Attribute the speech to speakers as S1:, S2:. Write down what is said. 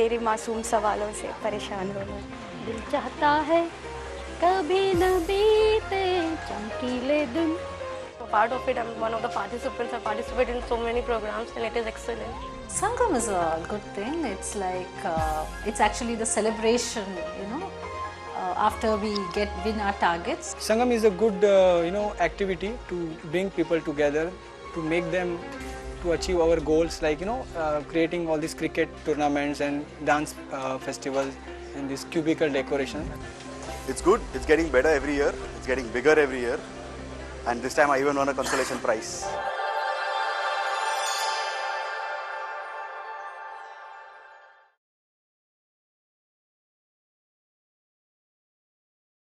S1: तेरे मासूम सवालों से परेशान हो मैं
S2: दिल चाहता है कभी न बीते चमकीले दिन
S3: part of it. I'm one of the participants. I participate in so many programs and it is excellent.
S4: Sangam is a good thing. It's like uh, it's actually the celebration, you know, uh, after we get win our targets.
S5: Sangam is a good, uh, you know, activity to bring people together, to make them to achieve our goals, like you know, uh, creating all these cricket tournaments and dance uh, festivals and this cubicle decoration.
S6: It's good. It's getting better every year. It's getting bigger every year. And this time I even won a consolation prize.